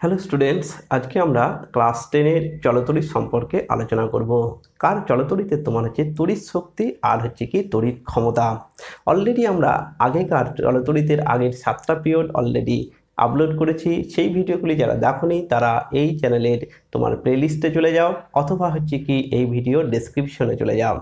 Hello students, আজকে আমরা class টেনের চলতরিৎ সম্পর্কে আলোচনা করব। কার চলতরিতে তোমার হচ্ছে তড়িৎ শক্তি আর হচ্ছে কি তড়িৎ ক্ষমতা? অলরেডি আমরা আগেকার চলতরিতের আগের সাতটা পিরিয়ড অলরেডি আপলোড করেছি। সেই ভিডিওগুলি যারা দেখোনি, তারা এই চ্যানেলের তোমার প্লেলিস্টে চলে যাও অথবা হচ্ছে কি এই ভিডিও ডেসক্রিপশনে চলে যাও।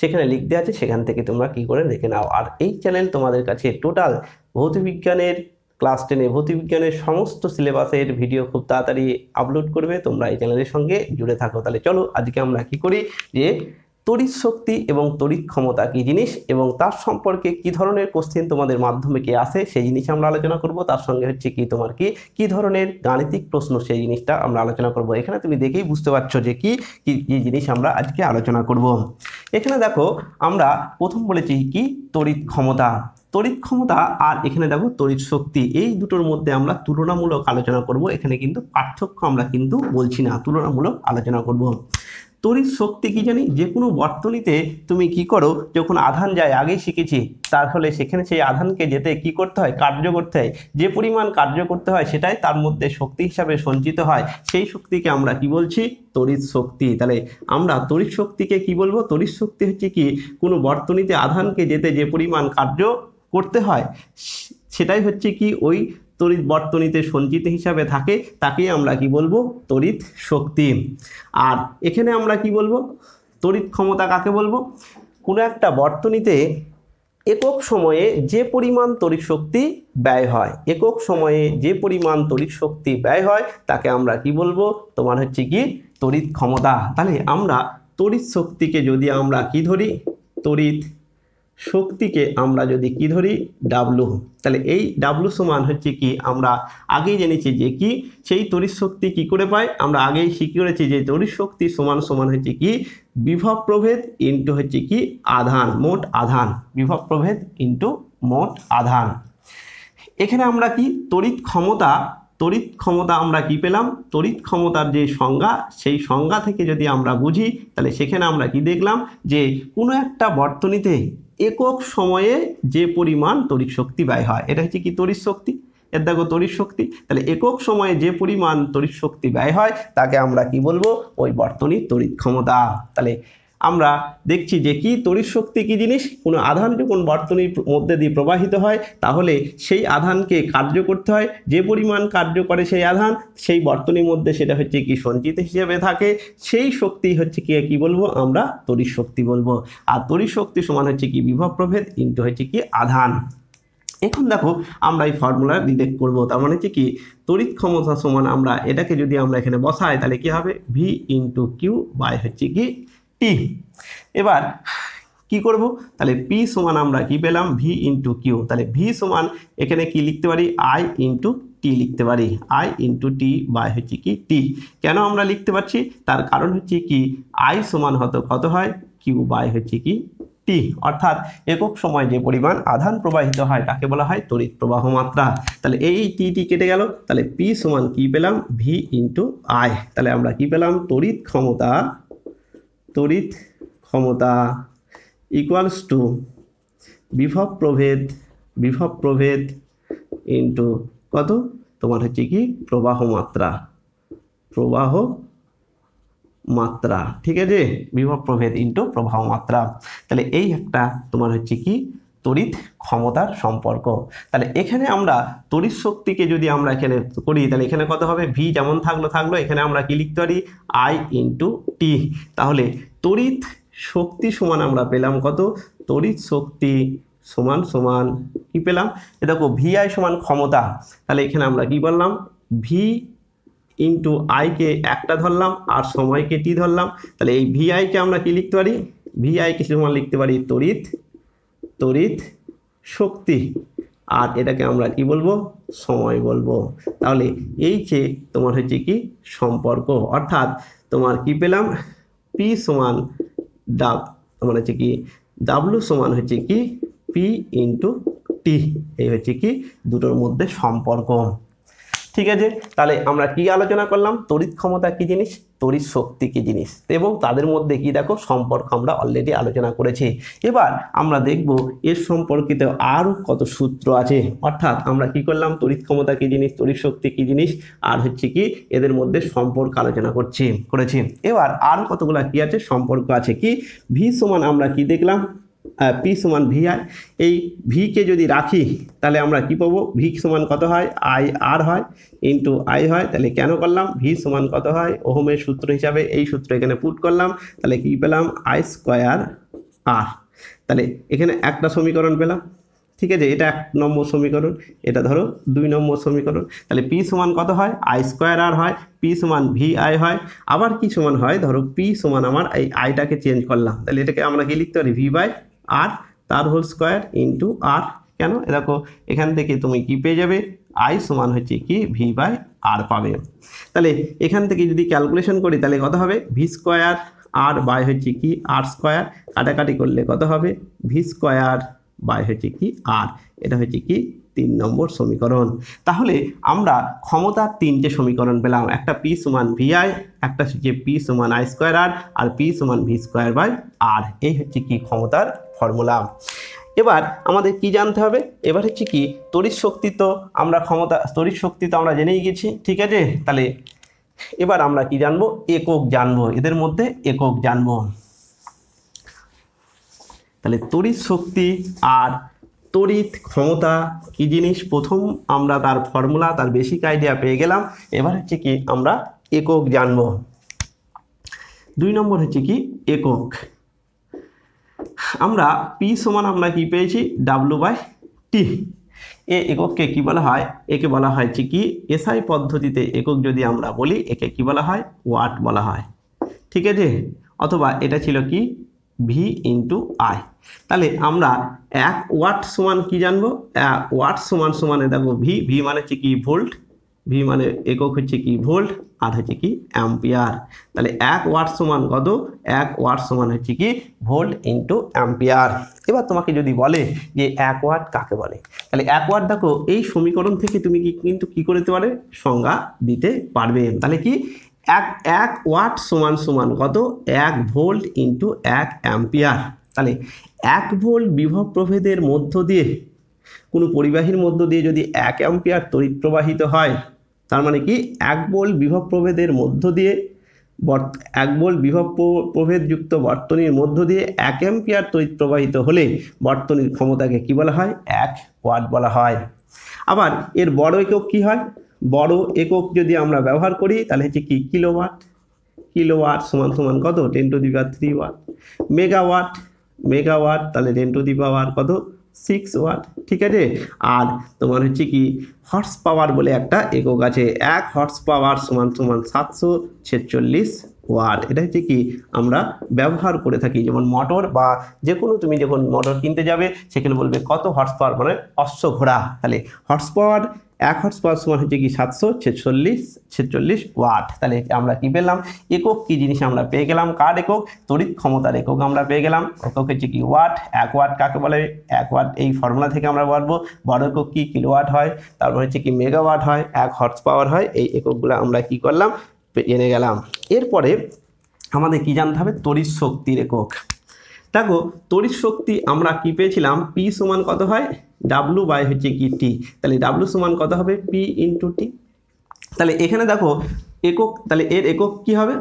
সেখানে লিখতে আছে, সেখান থেকে তোমরা কি করে দেখে নাও। আর এই চ্যানেল তোমাদের কাছে টোটাল ভৌতবিজ্ঞানের ক্লাস টেনে ভৌতবিজ্ঞানের সমস্ত সিলেবাসের ভিডিও খুব তাড়াতাড়ি আপলোড করবে। তোমরা এই চ্যানেলের সঙ্গে জুড়ে থাকো। তাহলে চলো, আজকে আমরা কি করি যে তড়িৎ শক্তি এবং তড়িৎ ক্ষমতা কী জিনিস এবং তার সম্পর্কে কি ধরনের কোশ্চেন তোমাদের মাধ্যমে কি আসে সেই জিনিস আমরা আলোচনা করব। তার সঙ্গে হচ্ছে কি তোমার কি কি ধরনের গাণিতিক প্রশ্ন সেই জিনিসটা আমরা আলোচনা করব। এখানে তুমি দেখেই বুঝতে পারছ যে কি কি জিনিস আমরা আজকে আলোচনা করব। এখানে দেখো, আমরা প্রথম বলেছি কি, তড়িৎ ক্ষমতা। তড়িৎ ক্ষমতা আর এখানে দেখো তড়িৎ শক্তি, এই দুটোর মধ্যে আমরা তুলনামূলক আলোচনা করব। এখানে কিন্তু পার্থক্য আমরা কিন্তু বলছি না, তুলনামূলক আলোচনা করব। তড়িৎ শক্তি কি জানি? যে কোনো বর্তনীতে তুমি কি করো, যখন আধান যায়, আগেই শিখেছি, তার ফলে সেখানে সেই আধানকে যেতে কি করতে হয়? কার্য করতে হয়। যে পরিমাণ কার্য করতে হয়, সেটাই তার মধ্যে শক্তি হিসাবে সঞ্চিত হয়। সেই শক্তিকে আমরা কি বলছি? তড়িৎ শক্তি। তাহলে আমরা তড়িৎ শক্তিকে কি বলব? তড়িৎ শক্তি হচ্ছে কি? কোনো বর্তনীতে আধানকে যেতে যে পরিমাণ কার্য করতে হয়। সেটাই হচ্ছে কি ওই তড়িৎ বর্তনীতে সঞ্চিত হিসাবে থাকে, তাকেই আমরা কি বলব? তড়িৎ শক্তি। আর এখানে আমরা কি বলব? তড়িৎ ক্ষমতা কাকে বলব? কোনো একটা বর্তনীতে একক সময়ে যে পরিমাণ তড়িৎ শক্তি ব্যয় হয়, একক সময়ে যে পরিমাণ তড়িৎ শক্তি ব্যয় হয়, তাকে আমরা কি বলব? তোমার হচ্ছে কি তড়িৎ ক্ষমতা। তাহলে আমরা তড়িৎ শক্তিকে যদি আমরা কি ধরি? তড়িৎ শক্তিকে আমরা যদি কি ধরি? ডাব্লু তাহলে এই ডাব্লু সমান হচ্ছে কি? আমরা আগেই জেনেছি যে কি? সেই তড়িৎ শক্তি কি করে পাই আমরা আগেই শিখে করেছি যে তড়িৎ শক্তি সমান সমান হচ্ছে কি? বিভব প্রভেদ ইন্টু হচ্ছে কি? আধান, মোট আধান। বিভব প্রভেদ ইন্টু মোট আধান। এখানে আমরা কি? তড়িৎ ক্ষমতা তড়িৎ ক্ষমতা আমরা কি পেলাম? তড়িৎ ক্ষমতার যে সংজ্ঞা, সেই সংজ্ঞা থেকে যদি আমরা বুঝি, তাহলে সেখানে আমরা কি দেখলাম? যে কোনো একটা বর্তনীতে একক সময়ে যে পরিমাণ তড়িৎ শক্তি ব্যয় হয়, এটা হচ্ছে কি তড়িৎ শক্তি? এর দেখো তড়িৎ শক্তি। তাহলে একক সময়ে যে পরিমাণ তড়িৎ শক্তি ব্যয় হয়, তাকে আমরা কি বলব? ওই বর্তনীর তড়িৎ ক্ষমতা। তাহলে আমরা দেখছি যে কি তড়িৎ শক্তি কী জিনিস? কোনো আধান যখন বর্তনীর মধ্যে দিয়ে প্রবাহিত হয়, তাহলে সেই আধানকে কার্য করতে হয়। যে পরিমাণ কার্য করে সেই আধান, সেই বর্তনীর মধ্যে সেটা হচ্ছে কি সঞ্চিত হিসেবে থাকে। সেই শক্তি হচ্ছে কি কি বলব? আমরা তড়িৎ শক্তি বলব। আর তড়িৎ শক্তি সমান হচ্ছে কি বিভব প্রভেদ ইন্টু হচ্ছে কি আধান। এখন দেখো, আমরা এই ফর্মুলা ডিটেক্ট করব। তার মানে হচ্ছে কি, তড়িৎ ক্ষমতা সমান আমরা এটাকে যদি আমরা এখানে বসাই, তাহলে কি হবে? ভি ইন্টু কিউ বাই হচ্ছে কি টি এবার কি করব? তাহলে পি সমান আমরা কি পেলাম? ভি ইন্টু কিউ তাহলে ভি সমান এখানে কি লিখতে পারি? আই ইন্টু টি লিখতে পারি। আই ইন্টু টি বাই হচ্ছে কি টি কেন আমরা লিখতে পারছি? তার কারণ হচ্ছে কি আই সমান হতো কত হয়? কিউ বাই হচ্ছে কি টি অর্থাৎ একক সময় যে পরিমাণ আধান প্রবাহিত হয় তাকে বলা হয় তড়িৎ প্রবাহ মাত্রা। তাহলে এই টি টি কেটে গেল। তাহলে পি সমান কি পেলাম? ভি ইন্টু আই তাহলে আমরা কি পেলাম? তড়িৎ ক্ষমতা তড়িৎ ক্ষমতা ইকুয়ালস টু বিভব প্রভেদ বিভব প্রভেদ ইন্টু কত? তোমার হচ্ছে কি? প্রবাহ মাত্রা। প্রবাহ মাত্রা, ঠিক আছে? বিভব প্রভেদ ইন্টু প্রবাহ মাত্রা। তাহলে এই একটা তোমার হচ্ছে কি? তড়িৎ ক্ষমতার সম্পর্ক। তাহলে এখানে আমরা তড়িৎ শক্তিকে যদি আমরা এখানে করি, তাহলে এখানে কত হবে? ভি যেমন থাকল থাকল। এখানে আমরা কি লিখতে পারি? আই ইন্টু টি তাহলে তড়িৎ শক্তি সমান আমরা পেলাম কত? তড়িৎ শক্তি সমান সমান কি পেলাম? এ দেখো ভিআই সমান ক্ষমতা। তাহলে এখানে আমরা কি বললাম? ভি ইন্টু আইকে একটা ধরলাম আর সময়কে টি ধরলাম। তাহলে এই ভিআইকে আমরা কি লিখতে পারি? ভি ভিআইকে সমান লিখতে পারি তড়িৎ তড়িৎ শক্তি। আর এটাকে আমরা কি বলব? সময় বলব। তাহলে এই যে তোমার হচ্ছে কি? সম্পর্ক। অর্থাৎ তোমার কি পেলাম? পি সমান ডাব তোমার হচ্ছে কি? ডাব্লু সমান হচ্ছে কি? পি ইন্টু টি এই হচ্ছে কি? দুটোর মধ্যে সম্পর্ক। ঠিক আছে? তাহলে আমরা কি আলোচনা করলাম? তড়িৎ ক্ষমতা কি জিনিস? তড়িৎ শক্তি কী জিনিস? এবং তাদের মধ্যে কি দেখো সম্পর্ক আমরা অলরেডি আলোচনা করেছি। এবার আমরা দেখব এর সম্পর্কিত আরও কত সূত্র আছে। অর্থাৎ আমরা কি করলাম? তড়িৎ ক্ষমতা কী জিনিস? তড়িৎ শক্তি কী জিনিস? আর হচ্ছে কি এদের মধ্যে সম্পর্ক আলোচনা করছি, করেছি। এবার আরও কতগুলো কি আছে? সম্পর্ক আছে কি? ভি সমান আমরা কি দেখলাম? পি সমান ভি আই। এই ভিকে যদি রাখি, তাহলে আমরা কি পাবো? ভি সমান কত হয়? আই আর হয়। ইন্টু আই হয়। তাহলে কেন করলাম? ভি সমান কত হয়? ওহমের সূত্র হিসাবে এই সূত্র এখানে পুট করলাম। তাহলে কি পেলাম? I square R. তাহলে এখানে একটা সমীকরণ পেলাম। ঠিক আছে, এটা এক নম্বর সমীকরণ। এটা ধরো দুই নম্বর সমীকরণ। তাহলে পি সমান কত হয়? আই স্কোয়ার আর হয়। পি সমান ভি আই হয়। আবার কি সমান হয়? ধরো পি সমান আমার এই আইটাকে চেঞ্জ করলাম। তাহলে এটাকে আমরা কি লিখতে পারি? ভি বাই আর তার হোল স্কোয়ার ইন্টু আর কেন? দেখো, এখান থেকে তুমি কি পেয়ে যাবে? আই সমান হচ্ছে কি? ভি বাই আর পাবে। তাহলে এখান থেকে যদি ক্যালকুলেশন করি, তাহলে কত হবে? ভি স্কোয়ার আর বাই হচ্ছে কি? আর স্কোয়ার কাটাকাটি করলে কত হবে? ভি স্কোয়ার বাই হচ্ছে কি? আর এটা হচ্ছে কি? তিন নম্বর সমীকরণ। তাহলে আমরা ক্ষমতার তিনটে সমীকরণ পেলাম। একটা পি সমান ভিআই একটা হচ্ছে পি সমান আই স্কোয়ার আর আর পি সমান ভি স্কোয়ার বাই আর এই হচ্ছে কি ক্ষমতার ফর্মুলা এবার আমাদের কি জানতে হবে? এবার হচ্ছে কি, তড়িৎ শক্তি তো আমরা ক্ষমতা, তড়িৎ শক্তি তো আমরা জেনেই গেছি, ঠিক আছে? তাহলে এবার আমরা কি জানব? একক জানব। এদের মধ্যে একক জানব। তাহলে তড়িৎ শক্তি আর তড়িৎ ক্ষমতা কি জিনিস? প্রথম আমরা তার ফর্মুলা তার বেসিক আইডিয়া পেয়ে গেলাম। এবার হচ্ছে কি আমরা একক জানব। দুই নম্বর হচ্ছে কি, একক। আমরা পি সমান আমরা কি পেয়েছি? ডাব্লু বাই টি এ একককে কি বলা হয়? একে বলা হয় যে কি? এসআই পদ্ধতিতে একক যদি আমরা বলি, একে কি বলা হয়? ওয়াট বলা হয়। ঠিক আছে? অথবা এটা ছিল কি? ভি ইন্টু আই তাহলে আমরা এক ওয়াট সমান কি জানব? ওয়াট সমান সমানে দেখো ভি ভি মানে হচ্ছে কি? ভোল্ট। ভি মানে একক হচ্ছে কি ভোল্ট, আর হচ্ছে কি অ্যাম্পিয়ার। তাহলে এক ওয়াট সমান কত? এক ওয়াট সমান হচ্ছে কি ভোল্ট ইন্টু অ্যাম্পিয়ার। এবার তোমাকে যদি বলে যে এক ওয়াট কাকে বলে? তাহলে এক ওয়াট দেখো, এই সমীকরণ থেকে তুমি কি কিন্তু কি করে দিতে পারে? সংজ্ঞা দিতে পারবে। তাহলে কি এক এক ওয়াট সমান সমান কত? এক ভোল্ট ইন্টু এক অ্যাম্পিয়ার। তাহলে এক ভোল্ট বিভব প্রভেদের মধ্য দিয়ে, কোনো পরিবাহীর মধ্য দিয়ে যদি এক অ্যাম্পিয়ার তড়িৎ প্রবাহিত হয় তার মানে কি? এক বোল বিভব প্রভেদের মধ্য দিয়ে এক বোল বিভব প্রভেদযুক্ত বর্তনীর মধ্য দিয়ে এক অ্যাম্পিয়ার তড়িৎ প্রবাহিত হলে বর্তনীর ক্ষমতাকে কি বলা হয়? এক ওয়াট বলা হয়। আবার এর বড় একক কি হয়? বড় একক যদি আমরা ব্যবহার করি, তাহলে হচ্ছে কি? কিলোওয়াট। কিলোওয়াট সমান সমান কত? Ten to the power three watt. Megawatt. Megawatt তাহলে টেন টু দি পাওয়ার কত? সিক্স ওয়াট ঠিক আছে? আর তোমার হচ্ছে কি হর্স পাওয়ার বলে একটা একক আছে। এক হর্স পাওয়ার সমান সমান সাতশো ছেচল্লিশ ওয়াট এটা হচ্ছে কি, আমরা ব্যবহার করে থাকি। যেমন মোটর বা যে কোনো তুমি যখন মোটর কিনতে যাবে, সেখানে বলবে কত হর্স পাওয়ার মানে অশ্ব ঘোড়া তাহলে হর্স পাওয়ার এক হর্স পাওয়ার সমান হচ্ছে কি সাতশো ছেচল্লিশ ছেচল্লিশ ওয়াট। তাহলে আমরা কি পেলাম? একক কি জিনিস আমরা পেয়ে গেলাম? কার একক? তড়িৎ ক্ষমতার একক আমরা পেয়ে গেলাম। একক হচ্ছে কি ওয়াট? এক ওয়াট কাকে বলে? এক ওয়াট এই ফর্মুলা থেকে আমরা বলব বড় একক কি কিলোওয়াট হয়? তারপর হচ্ছে কি মেগাওয়াট হয়? এক হর্স পাওয়ার হয়। এই এককগুলো আমরা কি করলাম? জেনে গেলাম। এরপরে আমাদের কি জানতে হবে? তড়িৎ শক্তির একক। দেখো, তড়িৎ শক্তি আমরা কি পেয়েছিলাম? পি সমান কত হয়? ডাব্লু বাই হচ্ছে কি? টি তাহলে ডাব্লু সমান কত হবে? পি ইন্টু টি তাহলে এখানে দেখো, একক, তাহলে এর একক কি হবে?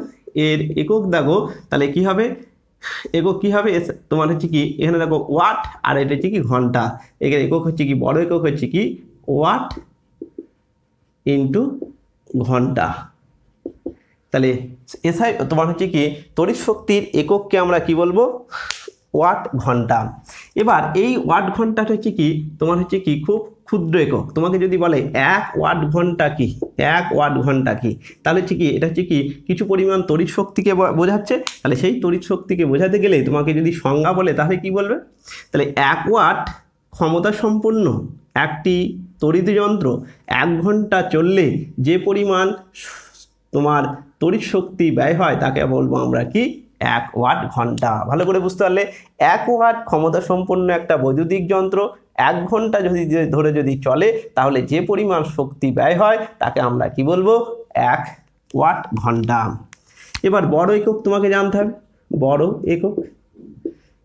এর একক দেখো, তাহলে কি হবে? একক কি হবে? তোমার হচ্ছে কি? এখানে দেখো ওয়াট আর এটা হচ্ছে কি? ঘণ্টা। এখানে একক হচ্ছে কি? বড় একক হচ্ছে কি? ওয়াট ইন্টু ঘণ্টা। তাহলে এসআই তোমার হচ্ছে কি, তড়িৎ শক্তির একককে আমরা কি বলব? ওয়াট ঘণ্টা। এবার এই ওয়াট ঘন্টাটা হচ্ছে কি, তোমার হচ্ছে কি খুব ক্ষুদ্র একক। তোমাকে যদি বলে এক ওয়াট ঘণ্টা কি, এক ওয়াট ঘণ্টা কি, তাহলে হচ্ছে কি, এটা হচ্ছে কি কিছু পরিমাণ তড়িৎ শক্তিকে বোঝাচ্ছে। তাহলে সেই তড়িৎ শক্তিকে বোঝাতে গেলে তোমাকে যদি সংজ্ঞা বলে, তাহলে কি বলবে? তাহলে এক ওয়াট ক্ষমতা সম্পন্ন একটি তড়িৎ যন্ত্র এক ঘণ্টা চললে যে পরিমাণ তোমার তড়িৎ শক্তি ব্যয় হয়, তাকে বলব আমরা কি? এক ওয়াট ঘণ্টা। ভালো করে বুঝতে পারলে, এক ওয়াট ক্ষমতা সম্পন্ন একটা বৈদ্যুতিক যন্ত্র এক ঘণ্টা যদি ধরে যদি চলে, তাহলে যে পরিমাণ শক্তি ব্যয় হয়, তাকে আমরা কি বলব? এক ওয়াট ঘণ্টা। এবার বড় একক তোমাকে জানতে হবে। বড় একক?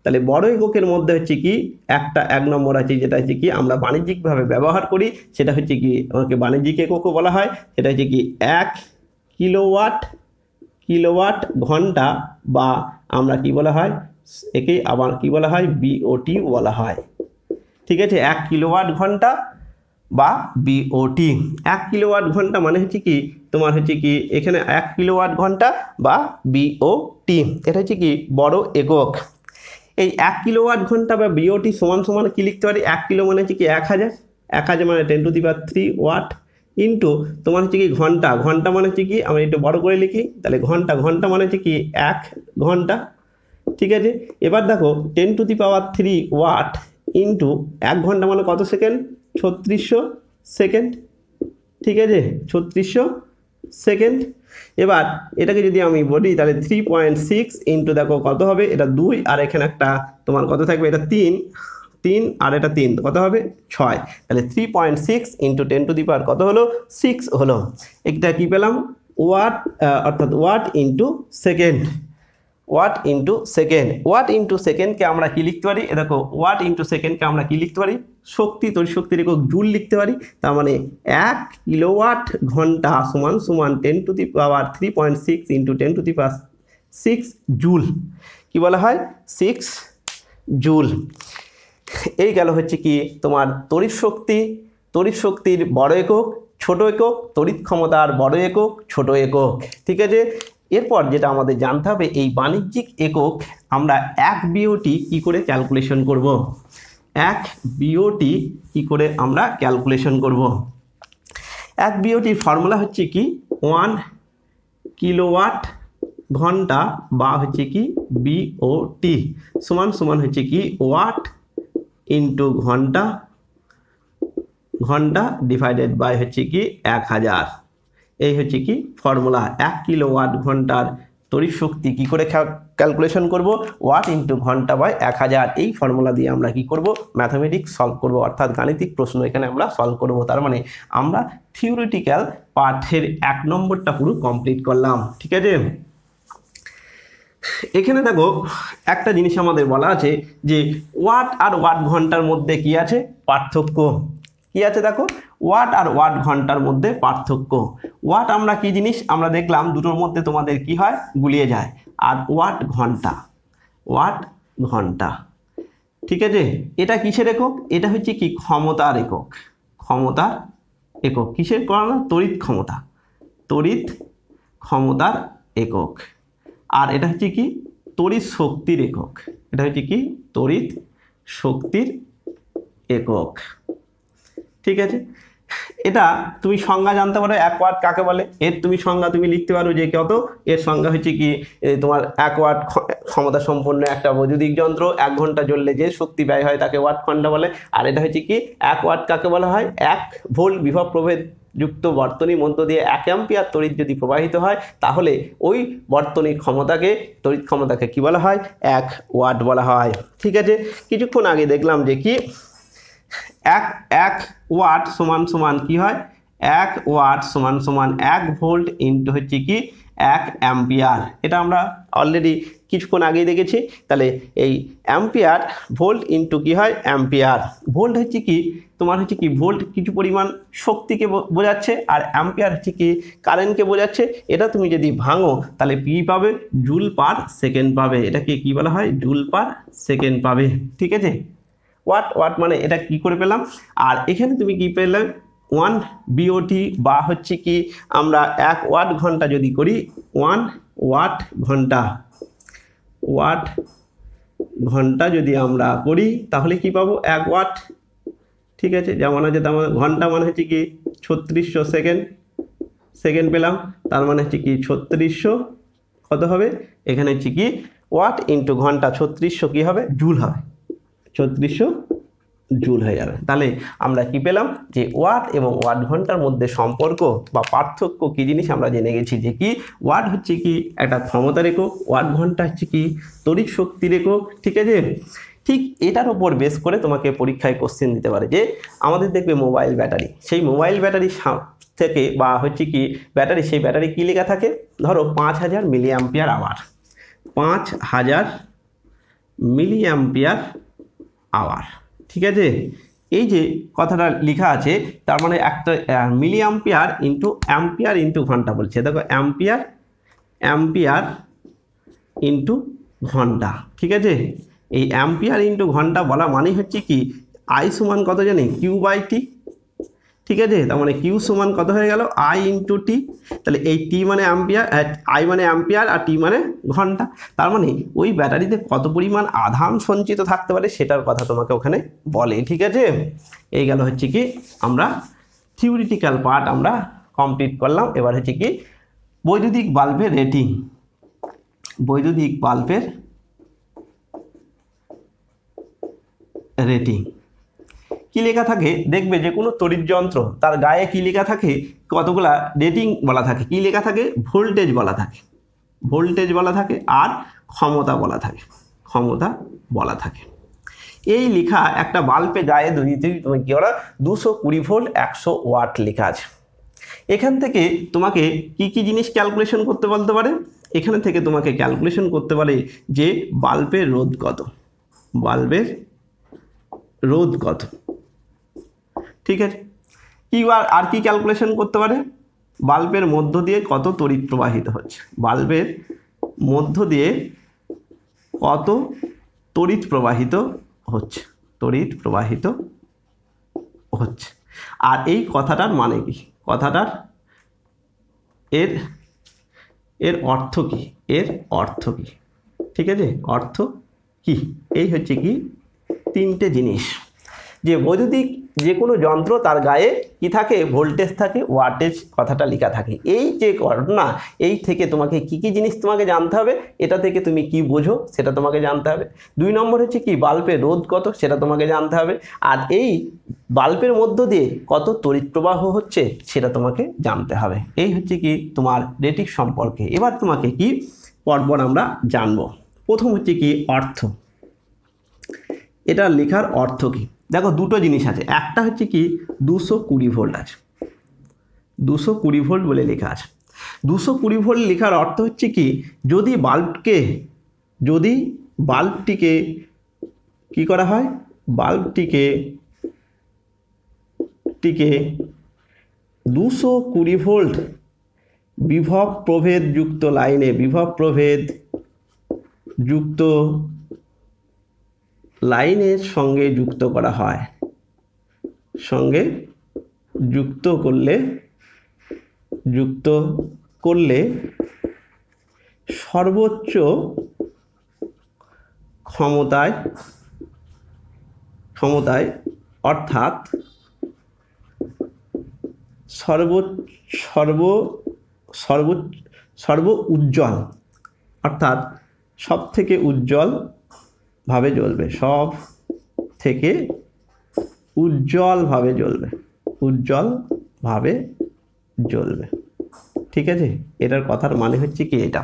তাহলে বড় এককের মধ্যে হচ্ছে কি? একটা এক নম্বর আছে, যেটা হচ্ছে কি? আমরা বাণিজ্যিকভাবে ব্যবহার করি, সেটা হচ্ছে কি? আমাকে বাণিজ্যিক এককও বলা হয়, সেটা হচ্ছে কি এক কিলোওয়াট কিলোওয়াট ঘণ্টা বা আমরা কি বলা হয়? একে আবার কি বলা হয়? বিওটি বলা হয়। ঠিক আছে? এক কিলোওয়াট ঘণ্টা বা বিওটি এক কিলোওয়াট ঘণ্টা মানে হচ্ছে কি? তোমার হচ্ছে কি এখানে এক কিলোওয়াট ঘণ্টা বা বিওটি এটা হচ্ছে কি? বড় একক। এই এক কিলোওয়াট ঘণ্টা বা বিওটি সমান সমান কি লিখতে পারি? এক কিলো মানে হচ্ছে কি এক হাজার। এক হাজার মানে ten to the power three watt into তোমার হচ্ছে কি ঘণ্টা ঘণ্টা মানে হচ্ছে কি আমরা একটু বড় করে লিখি, তাহলে ঘণ্টা ঘণ্টা মানে হচ্ছে কি এক ঘণ্টা, ঠিক আছে? এবার দেখো ten to the power three watt into এক ঘণ্টা মানে কত সেকেন্ড ছত্রিশশো সেকেন্ড ঠিক আছে? ছত্রিশশো সেকেন্ড এবার এটাকে যদি আমি বলি, তাহলে থ্রি পয়েন্ট সিক্স ইন্টু দেখো কত হবে? এটা দুই, আর এখানে একটা তোমার কত থাকবে? এটা তিন। তিন আর এটা তিন কত হবে? ছয়। তাহলে three point six into ten to the power কত হলো? সিক্স হলো। এটা কি পেলাম? ওয়াট অর্থাৎ watt into second watt into second watt into সেকেন্ডকে আমরা কি লিখতে পারি? দেখো ওয়াট ইন্টু সেকেন্ডকে আমরা কি লিখতে পারি? শক্তি তড়িৎ শক্তির একক জুল লিখতে পারি। তার মানে এক কিলোওয়াট ঘণ্টা সমান সমান ten to the power three point six into ten to the power six joule কি বলা হয়? সিক্স জুল এই গেল হচ্ছে কি তোমার তড়িৎ শক্তি, তড়িৎ শক্তির বড় একক, ছোট একক, তড়িৎ ক্ষমতার বড় একক, ছোট একক। ঠিক আছে? এরপর যেটা আমাদের জানতে হবে, এই বাণিজ্যিক একক আমরা এক বিওটি কি করে ক্যালকুলেশন করব? এক বিওটি কি করে আমরা ক্যালকুলেশন করব? এক বিওটির ফর্মুলা হচ্ছে কি? ওয়ান কিলোওয়াট ঘণ্টা বা হচ্ছে কি? বিওটি সমান সমান হচ্ছে কি? ওয়াট ইন্টু ঘণ্টা ঘণ্টা ডিভাইডেড বাই হচ্ছে কি এক হাজার। এই হচ্ছে কি ফর্মুলা এক কিলো ওয়াট ঘণ্টার তড়িৎ শক্তি কী করে ক্যালকুলেশন করব? ওয়াট ইন্টু ঘণ্টা বাই এক হাজার। এই ফর্মুলা দিয়ে আমরা কি করব? ম্যাথামেটিক্স সলভ করব। অর্থাৎ গাণিতিক প্রশ্ন এখানে আমরা সলভ করব। তার মানে আমরা থিওরিটিক্যাল পাঠের এক নম্বরটা পুরো কমপ্লিট করলাম। ঠিক আছে? এখানে দেখো, একটা জিনিস আমাদের বলা আছে যে ওয়াট আর ওয়াট ঘণ্টার মধ্যে কি আছে? পার্থক্য। কি আছে দেখো? ওয়াট আর ওয়াট ঘণ্টার মধ্যে পার্থক্য। ওয়াট আমরা কি জিনিস? আমরা দেখলাম দুটোর মধ্যে তোমাদের কি হয়? গুলিয়ে যায়। আর ওয়াট ঘণ্টা। ওয়াট ঘণ্টা। ঠিক আছে? এটা কিসের একক? এটা হচ্ছে কি? ক্ষমতার একক। ক্ষমতার একক। কিসের করানো তড়িৎ ক্ষমতা। তড়িৎ ক্ষমতার একক। আর এটা হচ্ছে কি? তড়িৎ শক্তির একক। এটা হচ্ছে কি? তড়িৎ শক্তির একক। ঠিক আছে? এটা তুমি সংজ্ঞা জানতে পারো, এক ওয়াট কাকে বলে? এর তুমি সংজ্ঞা তুমি লিখতে পারো যে কত? এর সংজ্ঞা হচ্ছে কি? তোমার এক ওয়াট ক্ষমতা সম্পন্ন একটা বৈদ্যুতিক যন্ত্র, এক ঘণ্টা জ্বললে যে শক্তি ব্যয় হয় তাকে ওয়াট ঘণ্টা বলে। আর এটা হচ্ছে কি? এক ওয়াট কাকে বলা হয়? এক ভোল্ট বিভব প্রভেদ যুক্ত বর্তনীর মধ্য দিয়ে এক অ্যাম্পিয়ার তড়িৎ যদি প্রবাহিত হয়, তাহলে ওই বর্তনীর ক্ষমতাকে, তড়িৎ ক্ষমতাকে কি বলা হয়? এক ওয়াট বলা হয়। ঠিক আছে? কিছুক্ষণ আগে দেখলাম যে কি? এক এক ওয়াট সমান সমান কি হয়? এক ওয়াট সমান সমান এক ভোল্ট ইন্টু হচ্ছে কি? এক অ্যাম্পিয়ার এটা আমরা অলরেডি কিছুক্ষণ আগেই দেখেছি, তাহলে এই অ্যাম্পিয়ার ভোল্ট ইন্টু কী হয়? অ্যাম্পিয়ার। ভোল্ট হচ্ছে কি? তোমার হচ্ছে কি ভোল্ট কিছু পরিমাণ শক্তিকে বোঝাচ্ছে, আর অ্যাম্পিয়ার হচ্ছে কি কারেন্টকে বোঝাচ্ছে। এটা তুমি যদি ভাঙো, তাহলে পি পাবে? জুল পার সেকেন্ড পাবে। এটাকে কি বলা হয়? জুল পার সেকেন্ড পাবে। ঠিক আছে? ওয়াট ওয়াট মানে এটা কি করে পেলাম? আর এখানে তুমি কি পেলে? ওয়ান বিওটি বা হচ্ছে কি আমরা এক ওয়াট ঘণ্টা যদি করি ওয়ান ওয়াট ঘণ্টা। ওয়াট ঘণ্টা যদি আমরা করি, তাহলে কি পাবো? এক ওয়াট। ঠিক আছে? যেমন হচ্ছে তেমন ঘণ্টা মানে হচ্ছে কি ছত্রিশশো সেকেন্ড। সেকেন্ড পেলাম, তার মানে হচ্ছে কি ছত্রিশশো। কত হবে? এখানে হচ্ছে কি ওয়াট ইন্টু ঘণ্টা ছত্রিশশো কী হবে? জুল হবে। ছত্রিশশো জুল হয়ে যাবে। তাহলে আমরা কি পেলাম? যে ওয়াট এবং ওয়াট ঘণ্টার মধ্যে সম্পর্ক বা পার্থক্য কী জিনিস আমরা জেনে গেছি যে কি? ওয়াট হচ্ছে কি একটা ক্ষমতার একক ওয়াট ঘণ্টা হচ্ছে কি তড়িৎ শক্তির একক ঠিক আছে? ঠিক এটার ওপর বেস করে তোমাকে পরীক্ষায় কোশ্চেন দিতে পারে যে আমাদের দেখবে মোবাইল ব্যাটারি সেই মোবাইল ব্যাটারি থেকে বা হচ্ছে কি ব্যাটারি সেই ব্যাটারি কী লেখা থাকে? ধরো পাঁচ হাজার মিলি অ্যাম্পিয়ার আওয়ার পাঁচ হাজার মিলি অ্যাম্পিয়ার আওয়ার ঠিক আছে? এই যে কথাটা লেখা আছে, তার মানে একটা মিলি অ্যাম্পিয়ার ইন্টু অ্যাম্পিয়ার ইন্টু ঘণ্টা বলছে। দেখো অ্যাম্পিয়ার অ্যাম্পিয়ার ইন্টু ঘণ্টা, ঠিক আছে? এই অ্যাম্পিয়ার ইন্টু ঘণ্টা বলা মানে হচ্ছে কি আই সমান কত জানি? কিউ বাই টি ঠিক আছে? তার মানে কিউ সমান কত হয়ে গেল? আই ইন্টু টি তাহলে এই টি মানে অ্যাম্পিয়ার আই মানে অ্যাম্পিয়ার আর টি মানে ঘণ্টা। তার মানে ওই ব্যাটারিতে কত পরিমাণ আধান সঞ্চিত থাকতে পারে সেটার কথা তোমাকে ওখানে বলে, ঠিক আছে? এই গেল হচ্ছে কি আমরা থিওরিটিক্যাল পার্ট আমরা কমপ্লিট করলাম। এবার হচ্ছে কি বৈদ্যুতিক বাল্বের রেটিং বৈদ্যুতিক বাল্বের রেটিং কী লেখা থাকে? দেখবে যে কোনো তড়িৎ যন্ত্র, তার গায়ে কী লেখা থাকে? কতগুলা রেটিং বলা থাকে। কী লেখা থাকে? ভোল্টেজ বলা থাকে। ভোল্টেজ বলা থাকে আর ক্ষমতা বলা থাকে। ক্ষমতা বলা থাকে। এই লেখা একটা বাল্বে গায়ে দিতে তুমি কী করা দুশো কুড়ি ভোল্ট একশো ওয়াট লেখা আছে। এখান থেকে তোমাকে কি কি জিনিস ক্যালকুলেশন করতে বলতে পারে? এখানে থেকে তোমাকে ক্যালকুলেশন করতে পারে যে বাল্বের রোধ কত। বাল্বের রোধ কত। ঠিক আছে? কি আর কি ক্যালকুলেশন করতে পারে? বাল্বের মধ্য দিয়ে কত তড়িৎ প্রবাহিত হচ্ছে? বাল্বের মধ্য দিয়ে কত তড়িৎ প্রবাহিত হচ্ছে? তড়িৎ প্রবাহিত হচ্ছে। আর এই কথাটার মানে কি? কথাটার এর এর অর্থ কি? এর অর্থ কি? ঠিক আছে? অর্থ কি? এই হচ্ছে কি? তিনটে জিনিস। যে বৈদ্যুতিক যে কোনো যন্ত্র তার গায়ে কি থাকে? ভোল্টেজ থাকে ওয়াটেজ কথাটা লেখা থাকে। এই যে ঘটনা, এই থেকে তোমাকে কি কি জিনিস তোমাকে জানতে হবে, এটা থেকে তুমি কি বোঝো সেটা তোমাকে জানতে হবে। দুই নম্বর হচ্ছে কি, বাল্বের রোধ কত সেটা তোমাকে জানতে হবে। আর এই বাল্বের মধ্য দিয়ে কত তড়িৎ প্রবাহ হচ্ছে সেটা তোমাকে জানতে হবে। এই হচ্ছে কি তোমার রেটিক সম্পর্কে। এবার তোমাকে কি পরপর আমরা জানব। প্রথম হচ্ছে কি অর্থ। এটা লেখার অর্থ কী? দেখো দুটো জিনিস আছে। একটা হচ্ছে কি, দুশো কুড়ি ভোল্ট আছে। দুশো কুড়ি ভোল্ট বলে লেখা আছে। দুশো কুড়ি ভোল্ট লেখার অর্থ হচ্ছে কি, যদি বাল্বকে, যদি বাল্বটিকে কি করা হয়, বাল্বটিকে, টিকে দুশো কুড়ি ভোল্ট বিভব প্রভেদ যুক্ত লাইনে, বিভব প্রভেদ যুক্ত লাইনের সঙ্গে যুক্ত করা হয়। সঙ্গে যুক্ত করলে যুক্ত করলে সর্বোচ্চ ক্ষমতায় ক্ষমতায় অর্থাৎ সর্ব সর্ব সর্ব সর্ব উজ্জ্বল, অর্থাৎ সব থেকে উজ্জ্বল ভাবে জ্বলবে, সব থেকে উজ্জ্বলভাবে জ্বলবে উজ্জ্বলভাবে জ্বলবে। ঠিক আছে? এটার কথার মানে হচ্ছে কি এটা?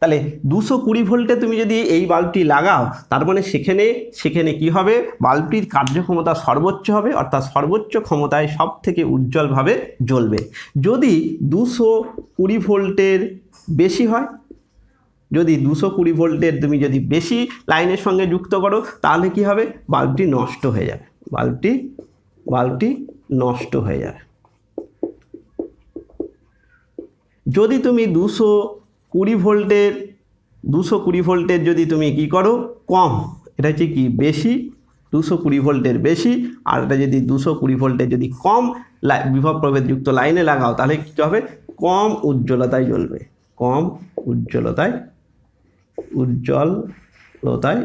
তাহলে দুশো কুড়ি ভোল্টে তুমি যদি এই বাল্বটি লাগাও, তার মানে সেখানে সেখানে কি হবে? বাল্বটির কার্যক্ষমতা সর্বোচ্চ হবে, অর্থাৎ সর্বোচ্চ ক্ষমতায় সব থেকে উজ্জ্বলভাবে জ্বলবে। যদি দুশো কুড়ি ভোল্টের বেশি হয় যদি দুশো কুড়ি ভোল্টের তুমি যদি বেশি লাইনের সঙ্গে যুক্ত করো, তাহলে কি হবে? বাল্বটি নষ্ট হয়ে যাবে। বাল্বটি বাল্বটি নষ্ট হয়ে যাবে। যদি তুমি দুশো কুড়ি ভোল্টের, দুশো কুড়ি ভোল্টের যদি তুমি কি করো? কম। এটা হচ্ছে কি? বেশি। দুশো কুড়ি ভোল্টের বেশি। আর এটা যদি দুশো কুড়ি ভোল্টের যদি কম বিভব প্রভেদযুক্ত লাইনে লাগাও, তাহলে কী হবে? কম উজ্জ্বলতায় জ্বলবে। কম উজ্জ্বলতায় উজ্জ্বলতায়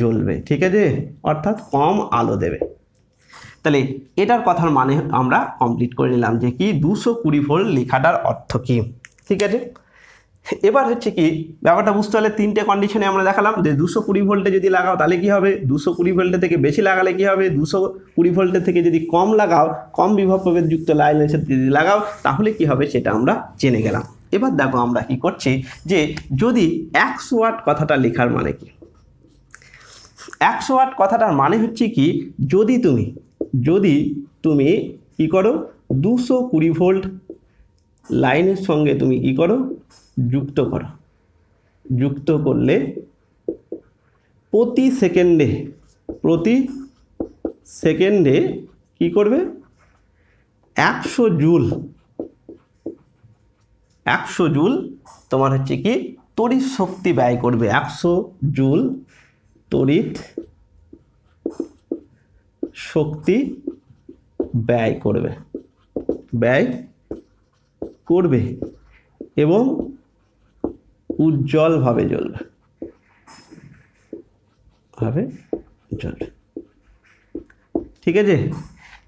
জ্বলবে, ঠিক আছে? অর্থাৎ কম আলো দেবে। তাহলে এটার কথার মানে আমরা কমপ্লিট করে নিলাম যে কি? দুশো কুড়ি ভোল্ট লেখাটার অর্থ কী? ঠিক আছে? এবার হচ্ছে কি, ব্যাপারটা বুঝতে হলে তিনটে কন্ডিশনে আমরা দেখালাম, যে দুশো কুড়ি ভোল্টে যদি লাগাও, তাহলে কী হবে? দুশো কুড়ি ভোল্টের থেকে বেশি লাগালে কী হবে? দুশো কুড়ি ভোল্টের থেকে যদি কম লাগাও, কম বিভব প্রভেদযুক্ত লাইনের সাথে যদি লাগাও, তাহলে কি হবে? সেটা আমরা জেনে গেলাম। এবার দেখো আমরা কি করছি যে যদি একশো ওয়াট কথাটা লেখার মানে কি? একশো ওয়াট কথাটার মানে হচ্ছে কি, যদি তুমি যদি তুমি কি করো, দুশো কুড়ি ভোল্ট লাইনের সঙ্গে তুমি কি করো, যুক্ত করো। যুক্ত করলে প্রতি সেকেন্ডে প্রতি সেকেন্ডে কি করবে? একশো জুল একশো জুল, তোমার হচ্ছে কি তড়িৎ শক্তি ব্যয় করবে একশো জুল তড়িৎ শক্তি ব্যয় করবে ব্যয় করবে এবং উজ্জ্বলভাবে জ্বলবে। ভাবে জ্বলবে। ঠিক আছে?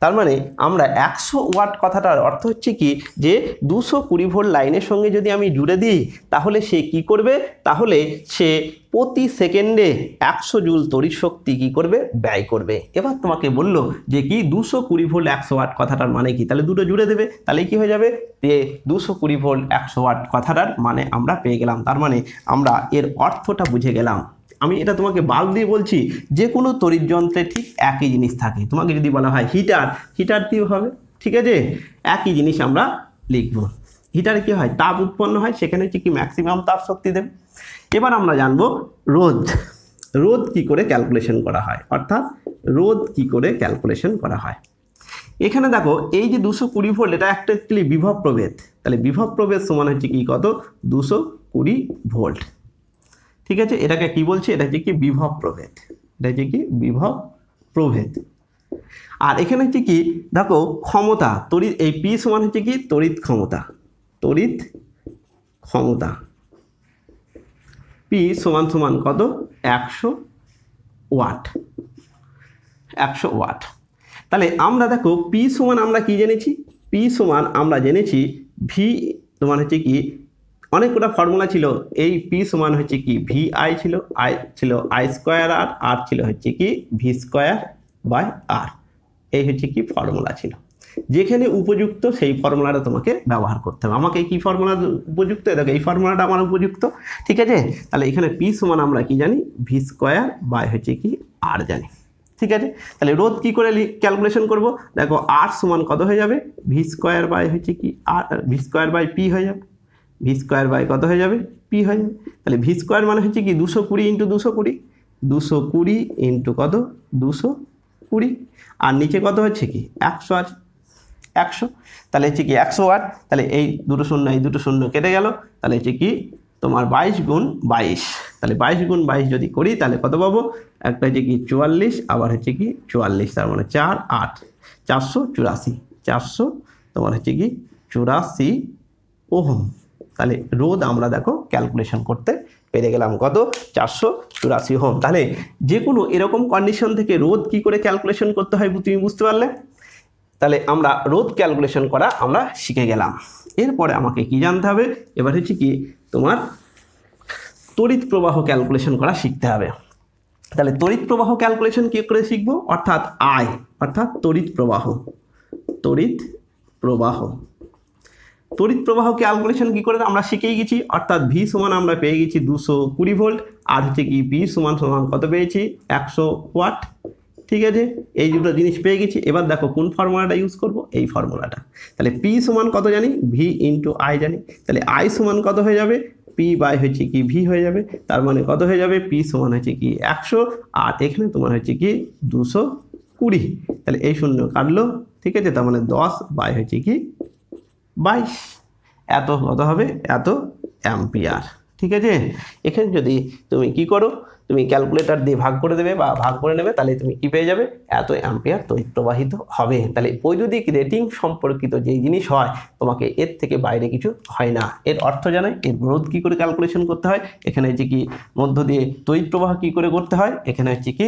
তার মানে আমরা একশো ওয়াট কথাটার অর্থ হচ্ছে কি যে দুশো কুড়ি ভোল্ট লাইনের সঙ্গে যদি আমি জুড়ে দিই, তাহলে সে কি করবে? তাহলে সে প্রতি সেকেন্ডে একশো জুল তড়িৎ শক্তি কী করবে? ব্যয় করবে। এবার তোমাকে বলল যে কি দুশো কুড়ি ভোল্ট একশো ওয়াট কথাটার মানে কি? তাহলে দুটো জুড়ে দেবে। তাহলে কি হয়ে যাবে? যে দুশো কুড়ি ভোল্ট একশো ওয়াট কথাটার মানে আমরা পেয়ে গেলাম। তার মানে আমরা এর অর্থটা বুঝে গেলাম। আমি এটা তোমাকে বাল্ব দিয়ে বলছি, যে কোনো তড়িৎযন্ত্রের ঠিক একই জিনিস থাকে। তোমাকে যদি বলা হয় হিটার হিটার দিয়ে হবে, ঠিক আছে? একই জিনিস আমরা লিখব। হিটারে কী হয়? তাপ উৎপন্ন হয়, সেখানে হচ্ছে কি ম্যাক্সিমাম তাপ শক্তি দেবে। এবার আমরা জানব রোদ রোদ কি করে ক্যালকুলেশন করা হয়? অর্থাৎ রোদ কি করে ক্যালকুলেশন করা হয়? এখানে দেখো, এই যে দুশো কুড়ি ভোল্ট এটা একটা বিভব প্রভেদ। তাহলে বিভব প্রভেদ সমান হচ্ছে কি কত? দুশো কুড়ি ভোল্ট ঠিক আছে? এটাকে কি বলছে? এটা হচ্ছে কি বিভব প্রভেদ। এটা হচ্ছে কি বিভব প্রভেদ। আর এখানে হচ্ছে কি, দেখো, ক্ষমতা, তড়িৎ, এই পি সমান হচ্ছে কি তড়িৎ ক্ষমতা। তড়িৎ ক্ষমতা। পি সমান সমান কত? একশো ওয়াট। একশো ওয়াট। তাহলে আমরা দেখো, পি সমান আমরা কি জেনেছি? পি সমান আমরা জেনেছি ভি তোমার হচ্ছে কি অনেকগুলো ফর্মুলা ছিল। এই পি সমান হচ্ছে কি? ভি আই ছিল আই ছিল আই স্কোয়ার আর আর ছিল হচ্ছে কি? ভি স্কোয়ার বাই আর এই হচ্ছে কি ফর্মুলা ছিল। যেখানে উপযুক্ত সেই ফর্মুলাটা তোমাকে ব্যবহার করতে হবে। আমাকে কি ফর্মুলা উপযুক্ত? দেখো, এই ফর্মুলাটা আমার উপযুক্ত। ঠিক আছে? তাহলে এখানে পি সমান আমরা কি জানি? ভি স্কোয়ার বাই হচ্ছে কি আর জানি। ঠিক আছে? তাহলে রোদ কি করে ক্যালকুলেশন করব? দেখো আর সমান কত হয়ে যাবে? ভি স্কোয়ার বাই হচ্ছে কি? R V square by P হয়ে যাবে। ভি স্কোয়ার বাই কত হয়ে যাবে? পি হয়ে যাবে। তাহলে ভি স্কোয়ার মানে হচ্ছে কি? দুশো কুড়ি ইন্টু দুশো কুড়ি। দুশো কুড়ি ইন্টু কত? দুশো কুড়ি। আর নিচে কত হচ্ছে কি? একশো আছে একশো। তাহলে হচ্ছে কি একশো ওয়াট তাহলে এই দুটো শূন্য, এই দুটো শূন্য কেটে গেল। তাহলে হচ্ছে কি তোমার বাইশ গুণ বাইশ। তাহলে বাইশ গুণ বাইশ যদি করি, তাহলে কত পাবো? একটা হচ্ছে কি চুয়াল্লিশ, আবার হচ্ছে কি চুয়াল্লিশ, তার মানে চার, আট। চারশো চুরাশি। চারশো তোমার হচ্ছে কি চুরাশি ওহম। তাহলে রোদ আমরা দেখো ক্যালকুলেশন করতে পেরে গেলাম কত? চারশো চুরাশি হোম তাহলে যে কোনো এরকম কন্ডিশন থেকে রোদ কি করে ক্যালকুলেশন করতে হয় তুমি বুঝতে পারলে? তাহলে আমরা রোদ ক্যালকুলেশন করা আমরা শিখে গেলাম। এরপরে আমাকে কি জানতে হবে? এবার হচ্ছে কি তোমার তড়িৎ প্রবাহ ক্যালকুলেশন করা শিখতে হবে। তাহলে তড়িৎ প্রবাহ ক্যালকুলেশন কী করে শিখব? অর্থাৎ আয় অর্থাৎ তড়িৎ প্রবাহ। তড়িৎ প্রবাহ। তড়িৎ প্রবাহ ক্যালকুলেশন কী করে? আমরা শিখেই গেছি। অর্থাৎ ভি সমান আমরা পেয়ে গেছি দুশো কুড়ি ভোল্ট আর হচ্ছে কি পি সমান সমান কত পেয়েছি? একশো ওয়াট। ঠিক আছে? এই দুটো জিনিস পেয়ে গেছি। এবার দেখো কোন ফর্মুলাটা ইউজ করব? এই ফর্মুলাটা তাহলে পি সমান কত জানি? ভি ইন্টু আই জানি। তাহলে আই সমান কত হয়ে যাবে? পি বাই হচ্ছে কি ভি হয়ে যাবে। তার মানে কত হয়ে যাবে? পি সমান হচ্ছে কি একশো। আর এখানে তোমার হচ্ছে কি দুশো কুড়ি। তাহলে এই শূন্য কাটলো। ঠিক আছে? তার মানে দশ বাই হচ্ছে কি বাইশ, এত কত হবে? এত অ্যাম্পিয়ার। ঠিক আছে? এখানে যদি তুমি কি করো, তুমি ক্যালকুলেটর দিয়ে ভাগ করে দেবে বা ভাগ করে নেবে, তাহলে তুমি কি পেয়ে যাবে? এত অ্যাম্পিয়ার তড়িৎ প্রবাহিত হবে। তাহলে বৈদ্যুতিক রেটিং সম্পর্কিত যেই জিনিস হয়, তোমাকে এর থেকে বাইরে কিছু হয় না। এর অর্থ জানাই, এর রোধ কী করে ক্যালকুলেশন করতে হয়? এখানে হচ্ছে কি, মধ্য দিয়ে তড়িৎ প্রবাহ কী করে করতে হয়? এখানে হচ্ছে কি,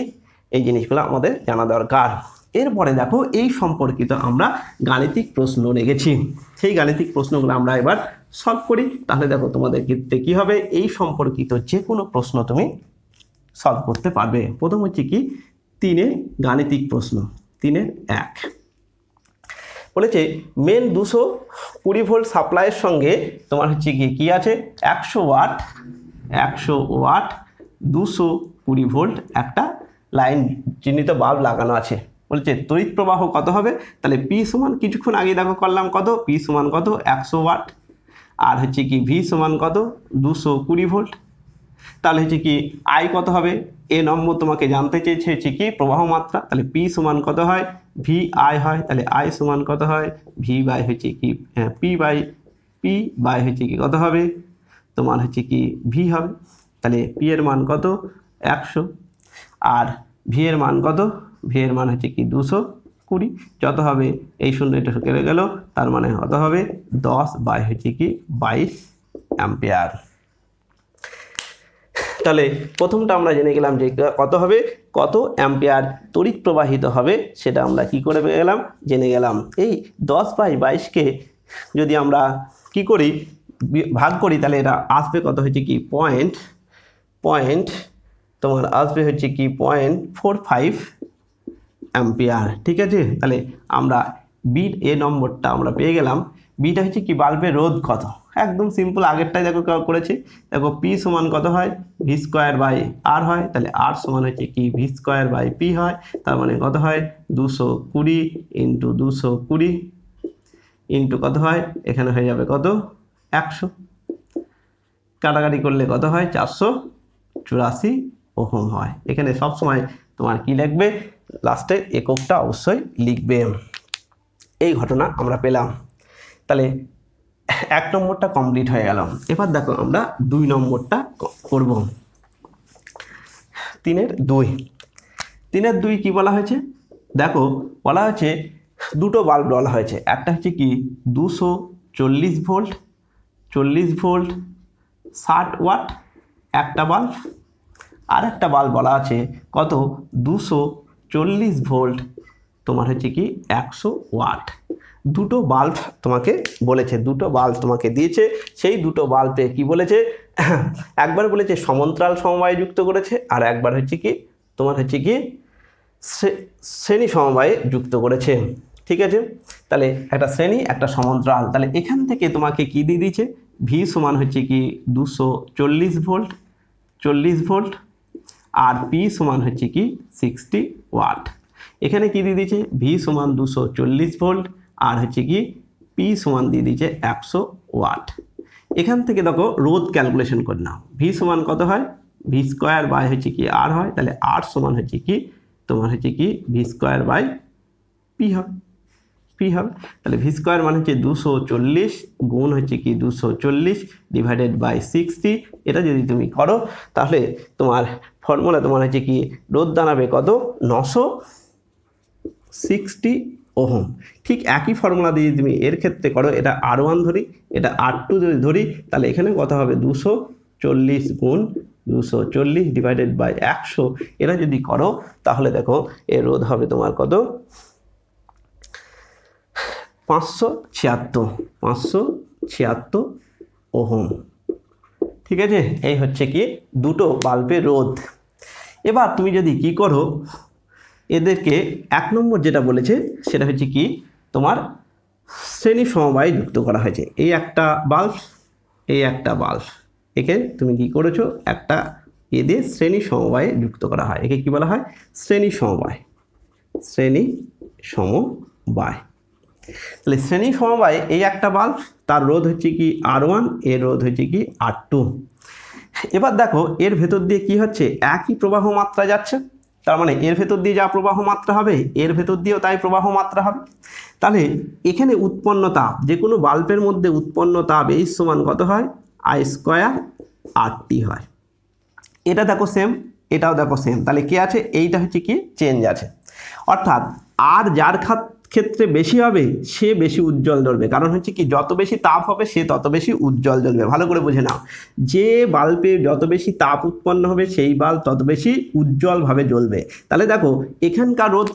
এই জিনিসগুলো আমাদের জানা দরকার। এরপরে দেখো এই সম্পর্কিত আমরা গাণিতিক প্রশ্ন রেখেছি সেই গাণিতিক প্রশ্নগুলো আমরা এবার সলভ করি। তাহলে দেখো তোমাদের ক্ষেত্রে কী হবে? এই সম্পর্কিত যে কোনো প্রশ্ন তুমি সলভ করতে পারবে। প্রথম হচ্ছে কি? তিনের গাণিতিক প্রশ্ন, তিনের এক। বলেছে মেন দুশো কুড়ি ভোল্ট সাপ্লাইয়ের সঙ্গে তোমার হচ্ছে কি কী আছে? একশো ওয়াট একশো ওয়াট দুশো কুড়ি ভোল্ট একটা লাইন চিহ্নিত বাল্ব লাগানো আছে। বলছে তড়িৎ প্রবাহ কত হবে? তাহলে পি সমান কিছুক্ষণ আগে দেখো করলাম কত? পি সমান কত? একশো ওয়াট। আর হচ্ছে কি ভি সমান কত? দুশো কুড়ি ভোল্ট। তাহলে হচ্ছে কি আই কত হবে? এ নম্বর তোমাকে জানতে চেয়েছে হচ্ছে কি প্রবাহ মাত্রা। তাহলে পি সমান কত হয়? ভি আই হয়। তাহলে আই সমান কত হয়? ভি বাই হচ্ছে কি পি বাই পি বাই হচ্ছে কি কত হবে? তোমার হচ্ছে কি ভি হবে। তাহলে পি এর মান কত? একশো। আর ভি এর মান কত? ভি এর মান হচ্ছে কি দুশো কুড়ি। যত হবে এই শূন্য এটা কেটে গেল, তার মানে কত হবে দশ বাই হচ্ছে কি বাইশ অ্যাম্পিয়ার। তাহলে প্রথমটা আমরা জেনে গেলাম যে কত হবে, কত অ্যাম্পিয়ার তড়িৎ প্রবাহিত হবে, সেটা আমরা কি করে গেলাম? জেনে গেলাম। এই দশ বাই বাইশকে যদি আমরা কি করি ভাগ করি, তাহলে এটা আসবে কত হচ্ছে কি পয়েন্ট পয়েন্ট তোমার আসবে হচ্ছে কি পয়েন্ট ফোর ফাইভ অ্যাম্পিয়ার, ঠিক আছে? তাহলে আমরা বি এ নম্বরটা আমরা পেয়ে গেলাম। বিটা হচ্ছে কি? বাল্বের রোধ কত? একদম সিম্পল আগেরটাই দেখো করেছি। দেখো পি সমান কত হয়? ভি স্কোয়ার বাই আর হয়। তাহলে আর সমান হচ্ছে কি? ভি স্কোয়ার বাই পি হয়। তার মানে কত হয়? দুশো কুড়ি ইন্টু দুশো কুড়ি ইন্টু কত হয়? এখানে হয়ে যাবে কত? একশো। কাটাকাটি করলে কত হয়? চারশো চুরাশি ওহম হয়। এখানে সব সময় তোমার কি লিখবে? লাস্টে এককটা অবশ্যই লিখবে। এই ঘটনা আমরা পেলাম। তাহলে এক নম্বরটা কমপ্লিট হয়ে গেল। এবার দেখো আমরা দুই নম্বরটা করব। তিনের দুই। তিনের দুই কি বলা হয়েছে? দেখো, বলা হয়েছে দুটো বাল্ব বলা হয়েছে। একটা হচ্ছে কি দুশো চল্লিশ ভোল্ট চল্লিশ ভোল্ট ষাট ওয়াট একটা বাল্ব আর একটা বাল্ব বলা আছে কত? দুশো চল্লিশ ভোল্ট তোমার হচ্ছে কি একশো ওয়াট। দুটো বাল্ব তোমাকে বলেছে, দুটো বাল্ব তোমাকে দিয়েছে। সেই দুটো বাল্বে কি বলেছে? একবার বলেছে সমান্তরাল সমবায় যুক্ত করেছে আর একবার হচ্ছে কি তোমার হচ্ছে কি শ্রে- শ্রেণি সমবায়ে যুক্ত করেছে। ঠিক আছে? তাহলে একটা শ্রেণি, একটা সমান্তরাল। তাহলে এখান থেকে তোমাকে কি দিয়ে দিয়েছে? ভি সমান হচ্ছে কি দুশো চল্লিশ ভোল্ট। চল্লিশ ভোল্ট আর পি সমান হচ্ছে কি সিক্সটি ওয়াট এখানে কি দিয়ে দিয়েছে? ভি সমান দুশো চল্লিশ ভোল্ট আর হচ্ছে কি পি সমান দিয়ে দিয়েছে একশো ওয়াট এখান থেকে দেখো রোধ ক্যালকুলেশন করে নাও। ভি সমান কত হয়? ভি স্কোয়ার বাই হচ্ছে কি আর হয়? তাহলে আর সমান হচ্ছে কি? তোমার হচ্ছে কি ভি স্কোয়ার বাই পি হবে। পি হবে। তাহলে ভি স্কোয়ার মানে হচ্ছে দুশো চল্লিশ গুণ হচ্ছে কি দুশো চল্লিশ ডিভাইডেড বাই সিক্সটি এটা যদি তুমি করো, তাহলে তোমার ফর্মুলা তোমার হচ্ছে কি? রোদ দাঁড়াবে কত? নশো সিক্সটি ওহম। ঠিক একই ফর্মুলা দিয়ে তুমি এর ক্ষেত্রে করো, এটা আর ওয়ান ধরি, এটা আর টু যদি ধরি, তাহলে এখানে কত হবে? দুশো চল্লিশ গুণ দুশো চল্লিশ ডিভাইডেড বাই একশো। এটা যদি করো, তাহলে দেখো, এর রোধ হবে তোমার কত? পাঁচশো ছিয়াত্তর পাঁচশো ছিয়াত্তর ওহম। ঠিক আছে? এই হচ্ছে কি? দুটো বাল্বের রোধ। এবার তুমি যদি কি করো, এদেরকে এক নম্বর যেটা বলেছে, সেটা হচ্ছে কি? তোমার শ্রেণি সমবায় যুক্ত করা হয়েছে। এই একটা বাল্ব, এই একটা বাল্ব। একে তুমি কি করেছ? একটা এদের শ্রেণি সমবায়ে যুক্ত করা হয়। একে কি বলা হয়? শ্রেণি সমবায়। শ্রেণি সমবায়। তাহলে শ্রেণি সমবায় এই একটা বাল্ব তার রোধ হচ্ছে কি আর ওয়ানের রোধ হচ্ছে কি আর টু এবার দেখো, এর ভেতর দিয়ে কি হচ্ছে? একই প্রবাহ মাত্রা যাচ্ছে। তার মানে এর ভেতর দিয়ে যা প্রবাহ মাত্রা হবে, এর ভেতর দিয়েও তাই প্রবাহ মাত্রা হবে। তাহলে এখানে উৎপন্ন তাপ যে কোনো বাল্বের মধ্যে উৎপন্ন তাপ এই সমান কত হয়? আই স্কোয়ার আর টি হয়। এটা দেখো সেম এটাও দেখো সেম তাহলে কি আছে? এইটা হচ্ছে কি চেঞ্জ আছে। অর্থাৎ আর যার খাত ক্ষেত্রে বেশি হবে, সে বেশি উজ্জ্বল জ্বলবে কারণ হচ্ছে কি, যত বেশি তাপ হবে, সে তত বেশি উজ্জ্বল জ্বলবে ভালো করে বুঝে নাও। যে বাল্বে যত বেশি তাপ উৎপন্ন হবে, সেই বাল্ব তত বেশি উজ্জ্বলভাবে জ্বলবে। তাহলে দেখো, এখানকার রোদ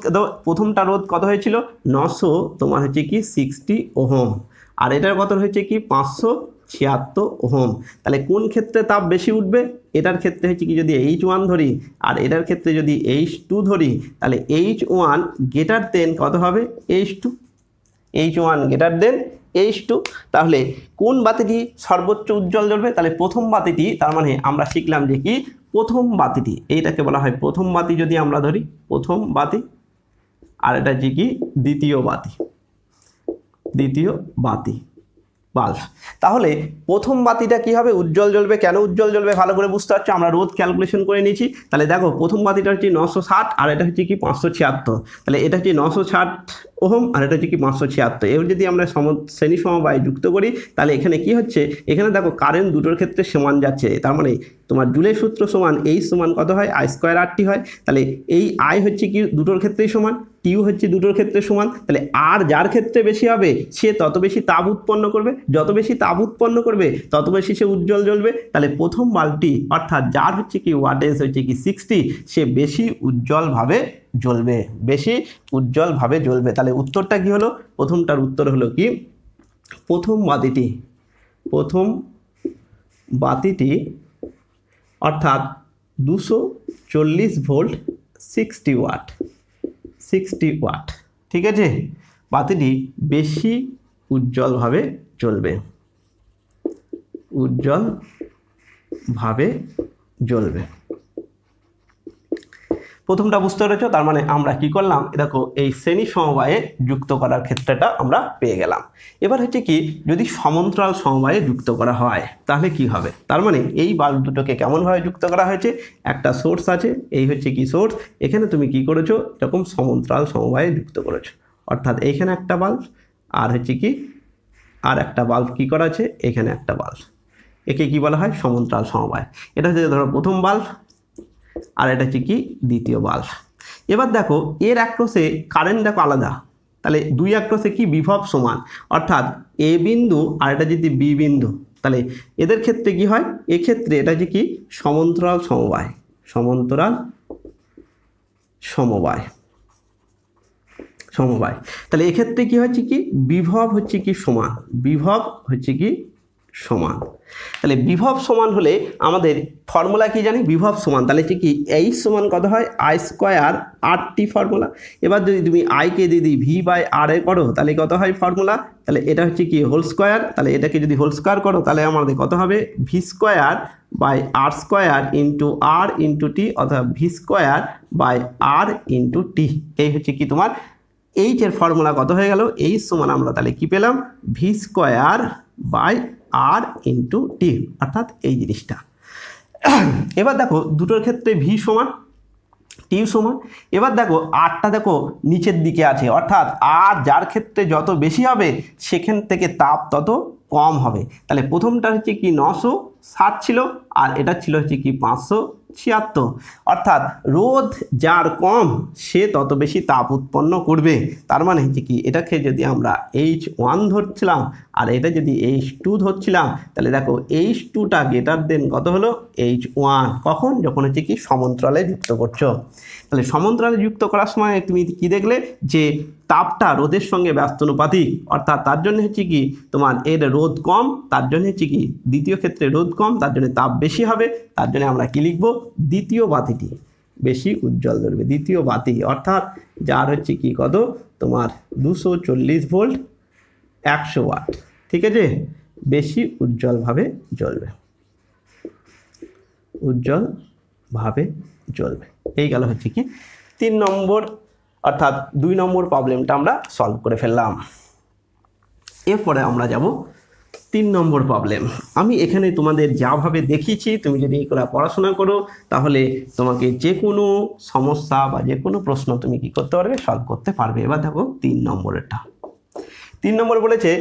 প্রথমটা রোদ কত হয়েছিল? নশো তোমার হচ্ছে কি সিক্সটি ওহম। আর এটার কত হয়েছে কি? পাঁচশো ছিয়াত্তর ওহম। তাহলে কোন ক্ষেত্রে তাপ বেশি উঠবে? এটার ক্ষেত্রে হচ্ছে কি যদি এইচ ওয়ান ধরি আর এটার ক্ষেত্রে যদি এইচ টু ধরি, তাহলে এইচ ওয়ান গেটার দেন কত হবে? H two H one greater than H two তাহলে কোন বাতিটি সর্বোচ্চ উজ্জ্বল জ্বলবে? তাহলে প্রথম বাতিটি, তার মানে আমরা শিখলাম যে কি? প্রথম বাতিটি। এইটাকে বলা হয় প্রথম বাতি যদি আমরা ধরি, প্রথম বাতি। আর এটা হচ্ছে কি? দ্বিতীয় বাতি। দ্বিতীয় বাতি। বাল্ব তাহলে প্রথম বাতিটা কি হবে? উজ্জ্বল জ্বলবে। কেন উজ্জ্বল জ্বলবে? ভালো করে বুঝতে পারছ? আমরা রোদ ক্যালকুলেশন করে নিয়েছি। তাহলে দেখো, প্রথম বাতিটা হচ্ছে নশো ষাট আর এটা হচ্ছে কি পাঁচশো ছিয়াত্তর। তাহলে এটা হচ্ছে নশো ষাট ওহম আর এটা হচ্ছে কি পাঁচশো ছিয়াত্তর। এর যদি আমরা সম শ্রেণি সমবায় যুক্ত করি, তাহলে এখানে কি হচ্ছে? এখানে দেখো কারেন্ট দুটোর ক্ষেত্রে সমান যাচ্ছে। তার মানে তোমার জুলের সূত্র সমান, এই সমান কত হয়? আই স্কোয়ার আরটি হয়। তাহলে এই আই হচ্ছে কি দুটোর ক্ষেত্রেই সমান? টিউ হচ্ছে দুটোর ক্ষেত্রে সমান, তাহলে আর যার ক্ষেত্রে বেশি হবে, সে তত বেশি তাপ উৎপন্ন করবে। যত বেশি তাপ উৎপন্ন করবে, তত বেশি সে উজ্জ্বল জ্বলবে। তাহলে প্রথম বাল্বটি, অর্থাৎ যার হচ্ছে কি ওয়াটেজ হচ্ছে কি সিক্সটি সে বেশি উজ্জ্বলভাবে জ্বলবে, বেশি উজ্জ্বলভাবে জ্বলবে। তাহলে উত্তরটা কি হলো? প্রথমটার উত্তর হলো কি? প্রথম বাতিটি প্রথম বাতিটি, অর্থাৎ দুশো চল্লিশ volt sixty watt. Sixty watt ঠিক আছে? বাতিটি বেশি উজ্জ্বলভাবে জ্বলবে উজ্জ্বলভাবে জ্বলবে প্রথমটা বুঝতে পেরেছ, তার মানে আমরা কি করলাম? দেখো, এই শ্রেণি সমবায়ে যুক্ত করার ক্ষেত্রটা আমরা পেয়ে গেলাম। এবার হচ্ছে কি, যদি সমান্তরাল সমবায়ে যুক্ত করা হয়, তাহলে কি হবে? তার মানে এই বাল্ব দুটোকে কেমনভাবে যুক্ত করা হয়েছে? একটা সোর্স আছে, এই হচ্ছে কি সোর্স? এখানে তুমি কি করেছ? এরকম সমান্তরাল সমবায়ে যুক্ত করেছ। অর্থাৎ এইখানে একটা বাল্ব, আর হচ্ছে কি, আর একটা বাল্ব কি করা আছে? এখানে একটা বাল্ব। একে কি বলা হয়? সমান্তরাল সমবায়। এটা হচ্ছে ধরো প্রথম বাল্ব আর এটা হচ্ছে কি দ্বিতীয় বাল্ব। এবার দেখো, এর অ্যাক্রোসে কারেন্ট দেখো আলাদা। তাহলে দুই অ্যাক্রোসে কি বিভব সমান? অর্থাৎ এ বিন্দু আর এটা যদি বি বিন্দু, তাহলে এদের ক্ষেত্রে কি হয়? এক্ষেত্রে এটা হচ্ছে কি সমান্তরাল সমবায় সমান্তরাল সমবায় সমবায়। তাহলে এক্ষেত্রে কি হচ্ছে কি? বিভব হচ্ছে কি সমান? বিভব হচ্ছে কি সমান। তাহলে বিভব সমান হলে আমাদের ফর্মুলা কি জানি? বিভব সমান। তাহলে হচ্ছে কি? এইচ সমান কত হয়? I square R T formula এবার যদি তুমি আইকে যদি ভি বাই আর এ করো, তাহলে কত হয় ফর্মুলা তাহলে এটা হচ্ছে কি? হোল স্কোয়ার তাহলে এটাকে যদি হোল স্কোয়ার করো, তাহলে আমাদের কত হবে? V square by R square into R into T অথবা V square by R into T এই হচ্ছে কি তোমার? এইচ এর ফর্মুলা কত হয়ে গেল? এইচ সমান আমরা তাহলে কি পেলাম? V square by R into T অর্থাৎ এই জিনিসটা। এবার দেখো, দুটোর ক্ষেত্রে ভি সমান টি সমান। এবার দেখো আরটা দেখো নিচের দিকে আছে, অর্থাৎ আর যার ক্ষেত্রে যত বেশি হবে, সেখান থেকে তাপ তত কম হবে। তাহলে প্রথমটা হচ্ছে কি নশো ষাট ছিল, আর এটা ছিল হচ্ছে কি পাঁচশো ছিয়াত্তর অর্থাৎ রোদ যার কম, সে তত বেশি তাপ উৎপন্ন করবে। তার মানে হচ্ছে কি? এটাকে যদি আমরা এইচ ওয়ান ধরছিলাম আর এটা যদি এইচ টু ধরছিলাম, তাহলে দেখো এইচ টুটা গ্রেটার দেন কত হলো? এইচ ওয়ান কখন? যখন হচ্ছে কি? সমান্তরালে যুক্ত করছ। তাহলে সমান্তরালে যুক্ত করার সময় তুমি কি দেখলে? যে তাপটা রোদের সঙ্গে ব্যস্তানুপাতিক। অর্থাৎ তার জন্য হচ্ছে কি? তোমার এর রোদ কম, তার জন্য হচ্ছে কি? দ্বিতীয় ক্ষেত্রে রোদ কম, তার জন্য তাপ বেশি হবে, তার জন্য আমরা কি লিখব? দ্বিতীয় বাতিটি। বেশি উজ্জ্বল ধরবে। দ্বিতীয় বাতি। অর্থাৎ যার হচ্ছে কি কত? তোমার দুশো চল্লিশ ভোল্ট, একশো ওয়াট। ঠিক আছে? বেশি উজ্জ্বলভাবে জ্বলবে। উজ্জ্বলভাবে জ্বলবে। এই গেল হচ্ছে কি, তিন নম্বর, অর্থাৎ দুই নম্বর প্রবলেমটা আমরা সলভ করে ফেললাম। এরপরে আমরা যাব তিন নম্বর প্রবলেম আমি এখানে তোমাদের যাভাবে দেখিয়েছি, তুমি যদি এগুলো পড়াশোনা করো, তাহলে তোমাকে যে কোনো সমস্যা বা যে কোনো প্রশ্ন তুমি কি করতে পারবে সলভ করতে পারবে। এবার দেখো তিন নম্বরেরটা। তিন নম্বর বলেছে,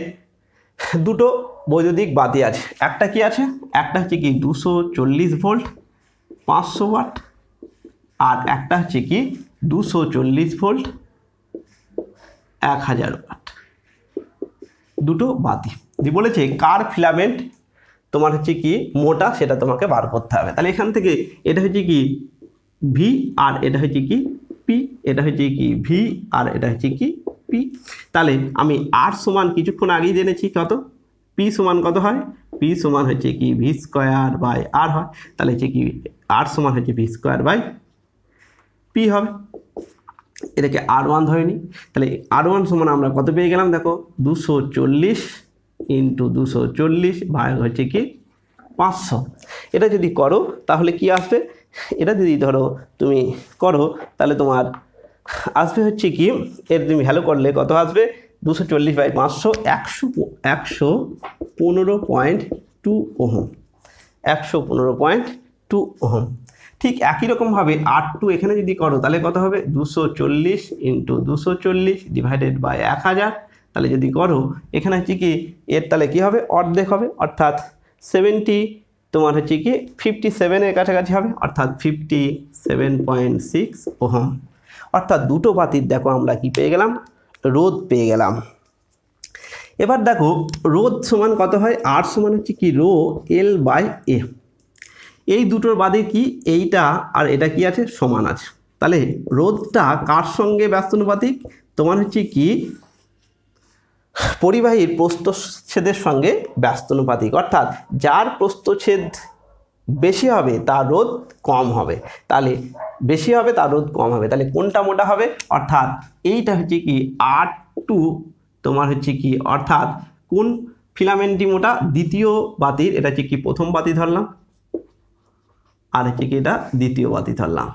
দুটো বৈদ্যুতিক বাতি আছে। একটা কি আছে? একটা হচ্ছে কি দুশো চল্লিশ ভোল্ট, পাঁচশো ওয়াট আর একটা হচ্ছে কি দুশো চল্লিশ ভোল্ট, এক হাজার ওয়াট। দুটো বাতি। দিয়ে বলেছে, কার ফিলামেন্ট? তোমার হচ্ছে কি মোটা, সেটা তোমাকে বার করতে হবে। তাহলে এখান থেকে এটা হচ্ছে কি ভি আর এটা হচ্ছে কি পি এটা হচ্ছে কি ভি আর এটা হচ্ছে কি পি তাহলে আমি আর সমান কিছুক্ষণ আগেই জেনেছি কত? পি সমান কত হয়? পি সমান হচ্ছে কি ভি স্কোয়ার বাই আর হয়। তাহলে হচ্ছে কি আর সমান হচ্ছে ভি স্কোয়ার বাই পি হবে। এটাকে আর ওয়ান ধরে নিই তাহলে আর ওয়ান সমান আমরা কত পেয়ে গেলাম? দেখো, দুশো চল্লিশ ইন্টু দুশো চল্লিশ ভাগ হচ্ছে কি? পাঁচশো। এটা যদি করো, তাহলে কি আসবে? এটা যদি ধরো তুমি করো, তাহলে তোমার আসবে হচ্ছে কি? এর তুমি ভ্যালু করলে কত আসবে? দুশো চল্লিশ বাই পাঁচশো, একশো একশো পনেরো পয়েন্ট টু ওহম। একশো পনেরো পয়েন্ট টু ওহম। ঠিক একই রকমভাবে আর টু এখানে যদি করো, তাহলে কত হবে? দুশো চল্লিশ ইন্টু দুশো চল্লিশ ডিভাইডেড বাই এক হাজার। তাহলে যদি করো, এখানে হচ্ছে কি, এর তাহলে কী হবে? অর্ধেক হবে, অর্থাৎ সেভেন্টি তোমার হচ্ছে কি ফিফটি সেভেনের কাছাকাছি হবে, অর্থাৎ fifty seven point six ohm. অর্থাৎ দুটো বাতির দেখো আমরা কি পেয়ে গেলাম? রোদ পেয়ে গেলাম। এবার দেখো রোদ সমান কত হয়? আর সমান হচ্ছে কি, রো এল বাই এ এই দুটোর বাদে কি? এইটা আর এটা কি আছে? সমান আছে। তাহলে রোদটা কার সঙ্গে ব্যস্তানুপাতিক? তোমার হচ্ছে কি? পরিবাহীর প্রস্তচ্ছেদের সঙ্গে ব্যস্তানুপাতিক। অর্থাৎ যার প্রস্থচ্ছেদ বেশি হবে, তার রোদ কম হবে। তাহলে বেশি হবে, তার রোদ কম হবে। তাহলে কোনটা মোটা হবে? অর্থাৎ এইটা হচ্ছে কি? আর টু তোমার হচ্ছে কি? অর্থাৎ কোন ফিলামেন্টটি মোটা? দ্বিতীয় বাতির। এটা হচ্ছে কি? প্রথম বাতি ধরলাম। আর হচ্ছে কি এটা? দ্বিতীয় বাতি ধরলাম।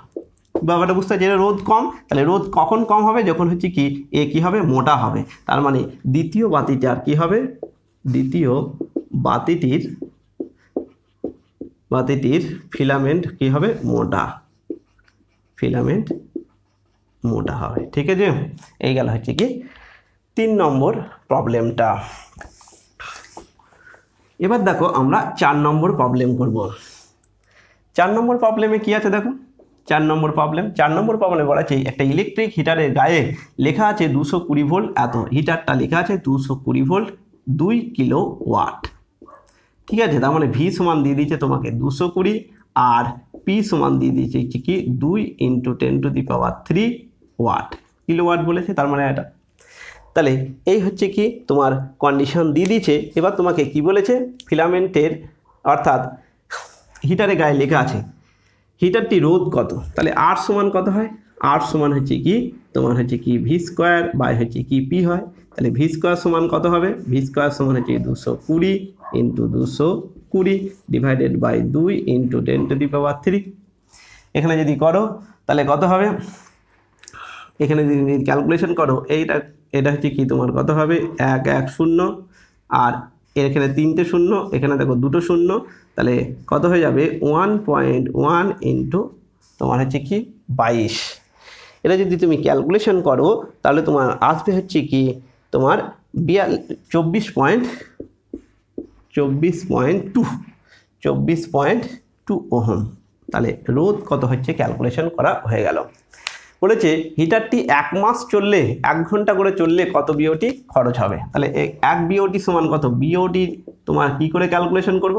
ব্যাপারটা বুঝতে পারছি? রোদ কম, তাহলে রোদ কখন কম হবে? যখন হচ্ছে কি, এ কি হবে? মোটা হবে। তার মানে দ্বিতীয় বাতিটার কি হবে? দ্বিতীয় বাতিটির বাতিটির ফিলামেন্ট কি হবে? মোটা। ফিলামেন্ট মোটা হবে। ঠিক আছে? এই গেল হচ্ছে কি তিন নম্বর প্রবলেমটা। এবার দেখো আমরা চার নম্বর প্রবলেম করব। চার নম্বর প্রবলেমে কি আছে দেখো চার নম্বর প্রবলেম চার নম্বর প্রবলেমে বলা আছে, একটা ইলেকট্রিক হিটারের গায়ে লেখা আছে দুশো কুড়ি ভোল্ট এত হিটারটা লেখা আছে দুশো কুড়ি ভোল্ট দুই কিলো ওয়াট। ঠিক আছে, তার মানে ভি সমান দিয়ে দিয়েছে তোমাকে দুশো কুড়ি, আর পি সমান দিয়ে দিয়েছে কি দুই into ten to the power three watt kilowatt বলেছে, তার মানে এটা। তাহলে এই হচ্ছে কি তোমার কন্ডিশন দিয়ে দিয়েছে। এবার তোমাকে কি বলেছে? ফিলামেন্টের অর্থাৎ হিটারে গায়ে লেখা আছে, হিটারটি রোধ কত? তাহলে আর সমান কত হয়? আর সমান হচ্ছে কি? তোমার হচ্ছে কি ভি স্কোয়ার বাই হচ্ছে কি পি হয়? তাহলে ভি স্কোয়ার সমান কত হবে? ভি স্কোয়ার সমান হচ্ছে দুশো কুড়ি ইন্টু দুশো কুড়ি ডিভাইডেড বাই দুই into ten to the power three এখানে যদি করো, তাহলে কত হবে? এখানে যদি ক্যালকুলেশন করো, এইটা, এটা হচ্ছে কি তোমার কত হবে? এক এক, শূন্য। আর এখানে তিনটে শূন্য, এখানে দেখো দুটো শূন্য। তাহলে কত হয়ে যাবে? ওয়ান পয়েন্ট ওয়ান ইন্টু তোমার হচ্ছে কি? বাইশ। এটা যদি তুমি ক্যালকুলেশন করো, তাহলে তোমার আসবে হচ্ছে কি? তোমার বিয়াল, চব্বিশ পয়েন্ট চব্বিশ পয়েন্ট টু চব্বিশ পয়েন্ট টু ওহম। তাহলে রোদ কত হচ্ছে? ক্যালকুলেশন করা হয়ে গেল। বলেছে হিটারটি এক মাস চললে, এক ঘণ্টা করে চললে কত বিওটি খরচ হবে? তাহলে এক বিওটি সমান কত? বিওটি তোমার কি করে ক্যালকুলেশন করব?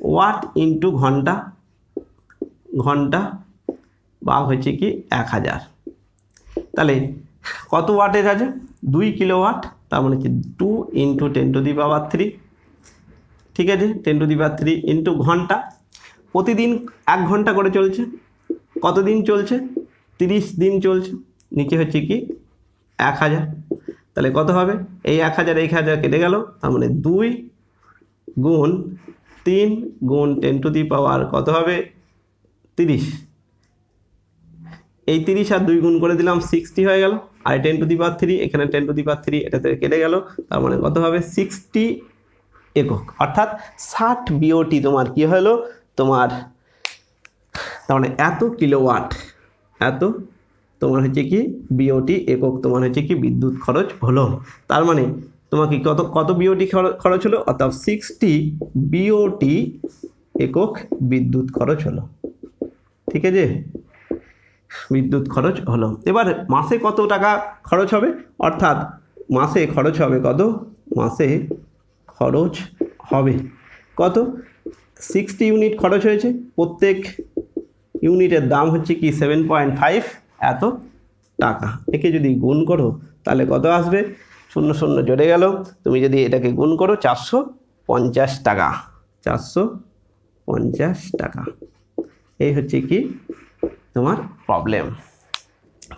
ওয়াট ইন্টু ঘণ্টা ঘণ্টা বা হচ্ছে কি এক হাজার। তাহলে কত ওয়াটেজ আছে? দুই কিলো ওয়াট, তার মানে হচ্ছে two into ten to the power three. ঠিক আছে? Ten to the power three into ঘণ্টা। প্রতিদিন এক ঘণ্টা করে চলছে। কতদিন চলছে? তিরিশ দিন চলছে। নিচে হচ্ছে কি এক হাজার। তাহলে কত হবে? এই এক হাজার এক হাজার কেটে গেল, তার মানে দুই গুণ তিন গুণ টেন টু দি পাওয়ার কত হবে? তিরিশ। এই তিরিশ আর দুই গুণ করে দিলাম সিক্সটি হয়ে গেল। আর ten to the power three, এখানে ten to the power three, এটাতে কেটে গেল। তার মানে কত হবে? সিক্সটি একক। অর্থাৎ ষাট বিওটি তোমার কি হলো? তোমার তার মানে এত কিলোওয়াট, এত তোমার হচ্ছে কি বিওটি একক, তোমার হচ্ছে কি বিদ্যুৎ খরচ হলো। তার মানে তোমাকে কত কত বিওটি খরচ হলো? অর্থাৎ সিক্সটি বিওটি একক বিদ্যুৎ খরচ হলো। ঠিক আছে? বিদ্যুৎ খরচ হলো। এবার মাসে কত টাকা খরচ হবে? অর্থাৎ মাসে খরচ হবে কত? মাসে খরচ হবে কত? সিক্সটি ইউনিট খরচ হয়েছে। প্রত্যেক ইউনিটের দাম হচ্ছে কি সেভেন পয়েন্ট ফাইভ এত টাকা। একে যদি গুণ করো, তাহলে কত আসবে? শূন্য শূন্য জড়ে গেল। তুমি যদি এটাকে গুণ করো চারশো পঞ্চাশ টাকা। চারশো পঞ্চাশ টাকা। এই হচ্ছে কি তোমার প্রবলেম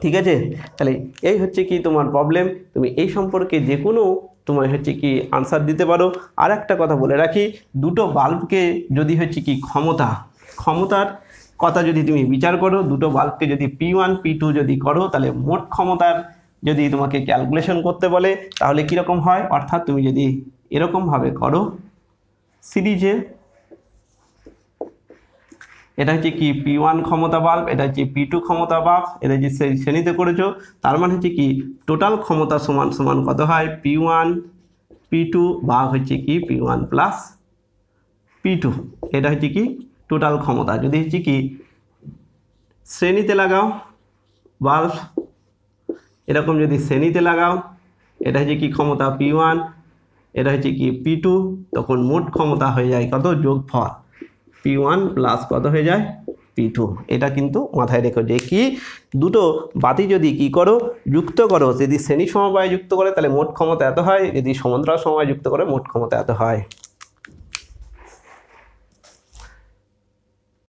ঠিক আছে? তাহলে এই হচ্ছে কি তোমার প্রবলেম তুমি এই সম্পর্কে যে কোনো তোমার হচ্ছে কি আনসার দিতে পারো। আর একটা কথা বলে রাখি, দুটো বাল্বকে যদি হচ্ছে কি ক্ষমতা, ক্ষমতার কথা যদি তুমি বিচার করো, দুটো বাল্বকে যদি পি ওয়ান পি টু যদি করো, তাহলে মোট ক্ষমতার যদি তোমাকে ক্যালকুলেশন করতে বলে, তাহলে কীরকম হয়? অর্থাৎ তুমি যদি এরকমভাবে করো, সিরিজে, এটা হচ্ছে কি পি ওয়ান ক্ষমতা বাল্ব, এটা হচ্ছে পি টু ক্ষমতা বাল্ব, এটা যে শ্রে- শ্রেণীতে করেছ, তার মানে হচ্ছে কি টোটাল ক্ষমতা সমান সমান কত হয়? পি ওয়ান পি টু ভাগ হচ্ছে কি P one plus P two এটা হচ্ছে কি টোটাল ক্ষমতা। যদি হচ্ছে কি শ্রেণীতে লাগাও, বাল্ব এরকম যদি শ্রেণীতে লাগাও, এটা হচ্ছে কি ক্ষমতা পি ওয়ান, এটা হচ্ছে কি পি টু, তখন মোট ক্ষমতা হয়ে যায় কত? যোগফল। পি ওয়ান প্লাস কত হয়ে যায়? P two. এটা কিন্তু মাথায় রেখো যে কি? দুটো বাতি যদি কি করো? যুক্ত করো। যদি শ্রেণি সমবায় যুক্ত করে, তাহলে মোট ক্ষমতা এত হয়? যদি সমান্তরাল সমবায় যুক্ত করে, মোট ক্ষমতা এত হয়।